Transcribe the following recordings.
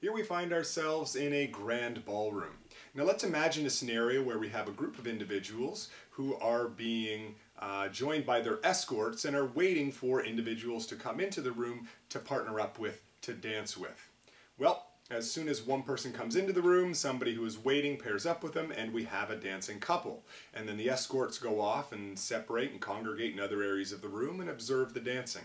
Here we find ourselves in a grand ballroom. Now let's imagine a scenario where we have a group of individuals who are being uh, joined by their escorts and are waiting for individuals to come into the room to partner up with, to dance with. Well, as soon as one person comes into the room, somebody who is waiting pairs up with them, and we have a dancing couple. And then the escorts go off and separate and congregate in other areas of the room and observe the dancing.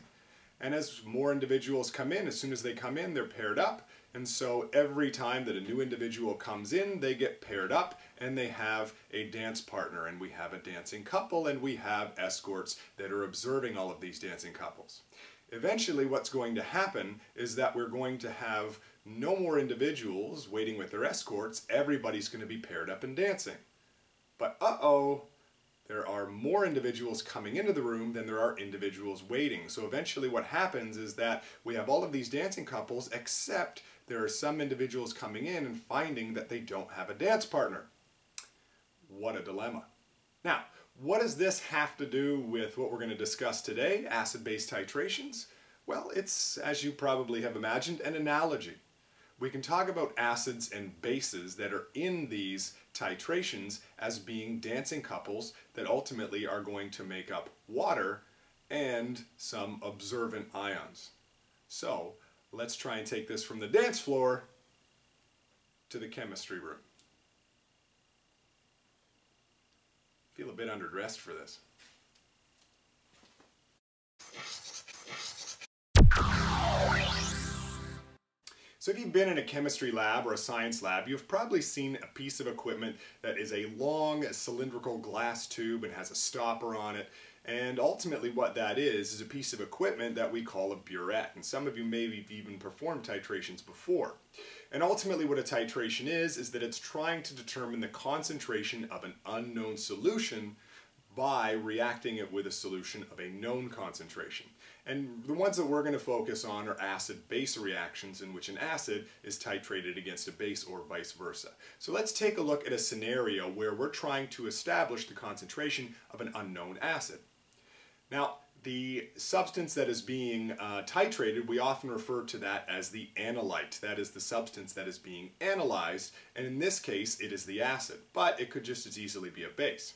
And as more individuals come in, as soon as they come in, they're paired up. And so every time that a new individual comes in, they get paired up and they have a dance partner. And we have a dancing couple and we have escorts that are observing all of these dancing couples. Eventually what's going to happen is that we're going to have no more individuals waiting with their escorts, everybody's going to be paired up and dancing. But uh-oh, there are more individuals coming into the room than there are individuals waiting. So eventually what happens is that we have all of these dancing couples except there are some individuals coming in and finding that they don't have a dance partner. What a dilemma. Now, what does this have to do with what we're going to discuss today, acid-base titrations? Well, it's, as you probably have imagined, an analogy we can talk about acids and bases that are in these titrations as being dancing couples that ultimately are going to make up water and some observant ions. So let's try and take this from the dance floor to the chemistry room. Feel a bit underdressed for this. So if you've been in a chemistry lab or a science lab, you've probably seen a piece of equipment that is a long cylindrical glass tube and has a stopper on it. And ultimately what that is, is a piece of equipment that we call a burette. And some of you maybe have even performed titrations before. And ultimately what a titration is, is that it's trying to determine the concentration of an unknown solution by reacting it with a solution of a known concentration. And the ones that we're going to focus on are acid-base reactions in which an acid is titrated against a base or vice versa. So let's take a look at a scenario where we're trying to establish the concentration of an unknown acid. Now, the substance that is being uh, titrated, we often refer to that as the analyte. That is the substance that is being analyzed, and in this case, it is the acid, but it could just as easily be a base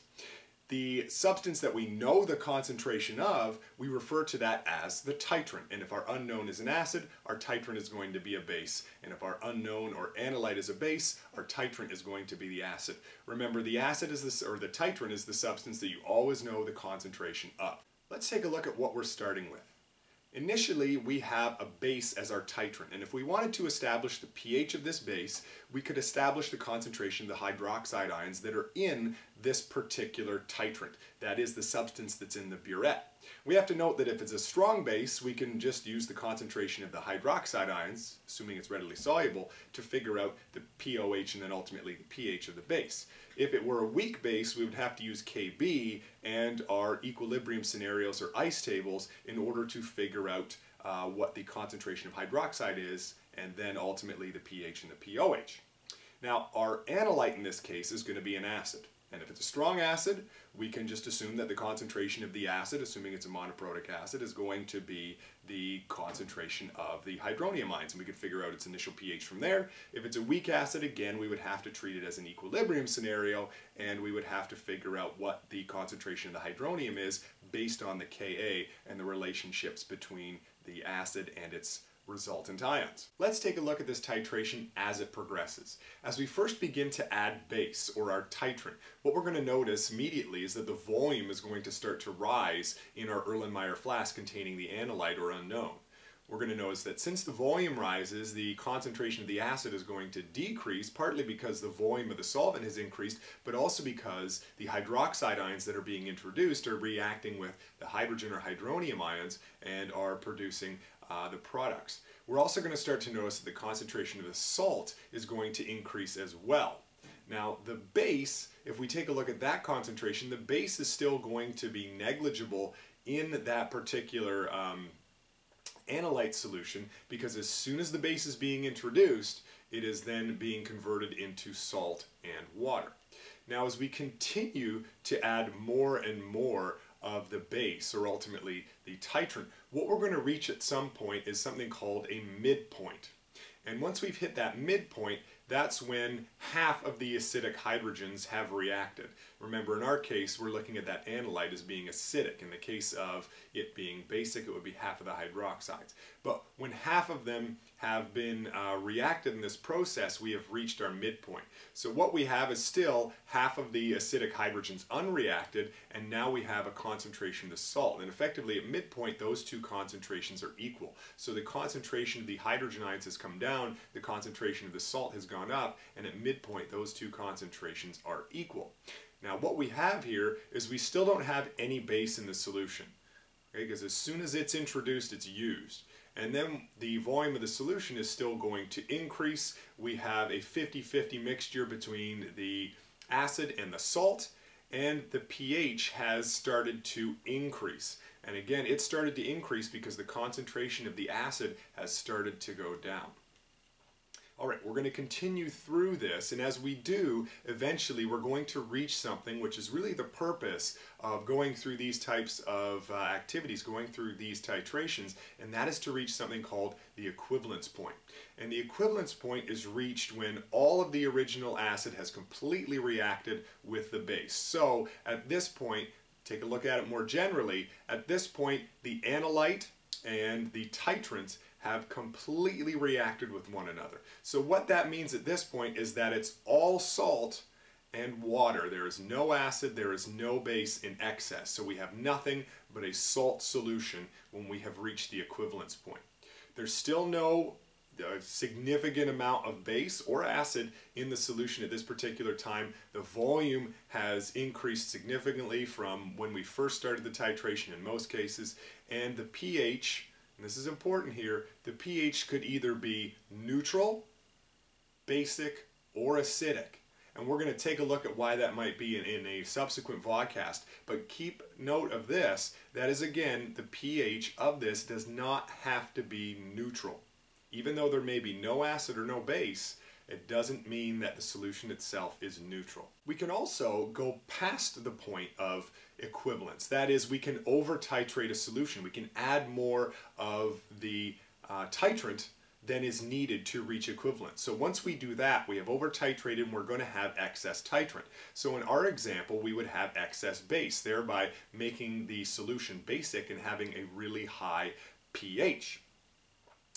the substance that we know the concentration of, we refer to that as the titrant. And if our unknown is an acid, our titrant is going to be a base. And if our unknown or analyte is a base, our titrant is going to be the acid. Remember, the acid is this, or the titrant is the substance that you always know the concentration of. Let's take a look at what we're starting with. Initially, we have a base as our titrant, and if we wanted to establish the pH of this base, we could establish the concentration of the hydroxide ions that are in this particular titrant. That is the substance that's in the burette. We have to note that if it's a strong base, we can just use the concentration of the hydroxide ions, assuming it's readily soluble, to figure out the pOH and then ultimately the pH of the base. If it were a weak base, we would have to use Kb and our equilibrium scenarios or ice tables in order to figure out uh, what the concentration of hydroxide is and then ultimately the pH and the pOH. Now our analyte in this case is going to be an acid. And if it's a strong acid, we can just assume that the concentration of the acid, assuming it's a monoprotic acid, is going to be the concentration of the hydronium ions. And we could figure out its initial pH from there. If it's a weak acid, again, we would have to treat it as an equilibrium scenario, and we would have to figure out what the concentration of the hydronium is based on the Ka and the relationships between the acid and its resultant ions. Let's take a look at this titration as it progresses. As we first begin to add base, or our titrant, what we're going to notice immediately is that the volume is going to start to rise in our Erlenmeyer flask containing the analyte or unknown we're going to notice that since the volume rises, the concentration of the acid is going to decrease, partly because the volume of the solvent has increased, but also because the hydroxide ions that are being introduced are reacting with the hydrogen or hydronium ions and are producing uh, the products. We're also going to start to notice that the concentration of the salt is going to increase as well. Now the base, if we take a look at that concentration, the base is still going to be negligible in that particular um, analyte solution because as soon as the base is being introduced, it is then being converted into salt and water. Now as we continue to add more and more of the base, or ultimately the titrant, what we're going to reach at some point is something called a midpoint. And once we've hit that midpoint, that's when half of the acidic hydrogens have reacted. Remember, in our case, we're looking at that analyte as being acidic. In the case of it being basic, it would be half of the hydroxides. But when half of them have been uh, reacted in this process, we have reached our midpoint. So what we have is still half of the acidic hydrogens unreacted, and now we have a concentration of the salt. And effectively, at midpoint, those two concentrations are equal. So the concentration of the hydrogen ions has come down, the concentration of the salt has gone up, and at midpoint, those two concentrations are equal. Now, what we have here is we still don't have any base in the solution. Okay, because as soon as it's introduced, it's used. And then the volume of the solution is still going to increase. We have a 50-50 mixture between the acid and the salt, and the pH has started to increase. And again, it started to increase because the concentration of the acid has started to go down. All right, we're going to continue through this, and as we do, eventually we're going to reach something which is really the purpose of going through these types of uh, activities, going through these titrations, and that is to reach something called the equivalence point. And the equivalence point is reached when all of the original acid has completely reacted with the base. So at this point, take a look at it more generally, at this point the analyte and the titrant have completely reacted with one another. So what that means at this point is that it's all salt and water. There is no acid, there is no base in excess. So we have nothing but a salt solution when we have reached the equivalence point. There's still no uh, significant amount of base or acid in the solution at this particular time. The volume has increased significantly from when we first started the titration in most cases, and the pH and this is important here, the pH could either be neutral, basic, or acidic. And we're going to take a look at why that might be in, in, a subsequent vodcast. But keep note of this, that is again, the pH of this does not have to be neutral. Even though there may be no acid or no base, it doesn't mean that the solution itself is neutral. We can also go past the point of equivalence. That is, we can over titrate a solution. We can add more of the uh, titrant than is needed to reach equivalence. So once we do that, we have over titrated and we're going to have excess titrant. So in our example, we would have excess base, thereby making the solution basic and having a really high pH.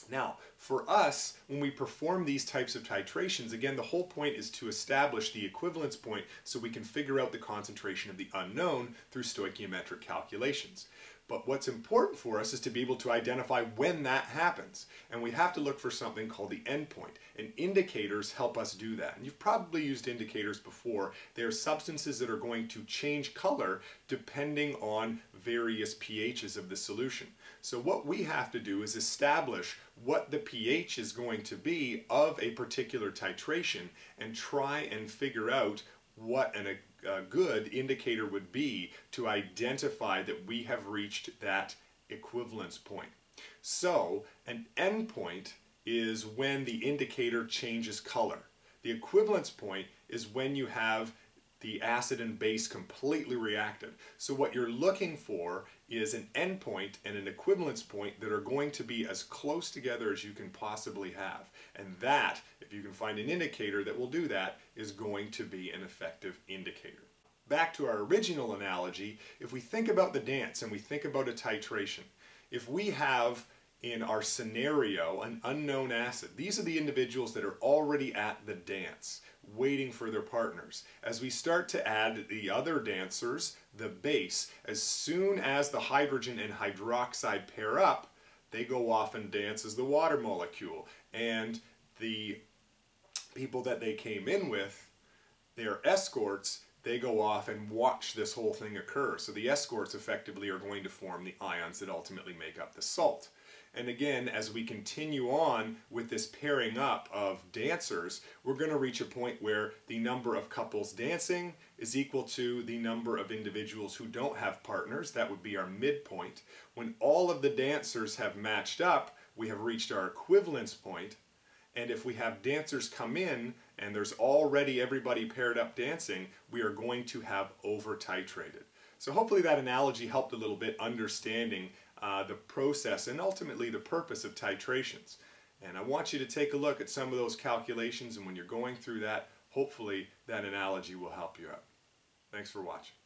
Now, for us, when we perform these types of titrations, again, the whole point is to establish the equivalence point so we can figure out the concentration of the unknown through stoichiometric calculations. But what's important for us is to be able to identify when that happens. And we have to look for something called the endpoint. And indicators help us do that. And you've probably used indicators before. They are substances that are going to change color depending on various pHs of the solution. So what we have to do is establish what the pH is going to be of a particular titration and try and figure out what an, a, good indicator would be to identify that we have reached that equivalence point. So an endpoint is when the indicator changes color. The equivalence point is when you have the acid and base completely reacted. So what you're looking for is an endpoint and an equivalence point that are going to be as close together as you can possibly have. And that, if you can find an indicator that will do that, is going to be an effective indicator. Back to our original analogy, if we think about the dance and we think about a titration, if we have in our scenario an unknown acid. These are the individuals that are already at the dance, waiting for their partners. As we start to add the other dancers, the base, as soon as the hydrogen and hydroxide pair up, they go off and dance as the water molecule. And the people that they came in with, their escorts, they go off and watch this whole thing occur. So the escorts effectively are going to form the ions that ultimately make up the salt. And again, as we continue on with this pairing up of dancers, we're going to reach a point where the number of couples dancing is equal to the number of individuals who don't have partners. That would be our midpoint. When all of the dancers have matched up, we have reached our equivalence point. And if we have dancers come in and there's already everybody paired up dancing, we are going to have over titrated. So hopefully that analogy helped a little bit understanding uh, the process and ultimately the purpose of titrations. And I want you to take a look at some of those calculations and when you're going through that, hopefully that analogy will help you out. Thanks for watching.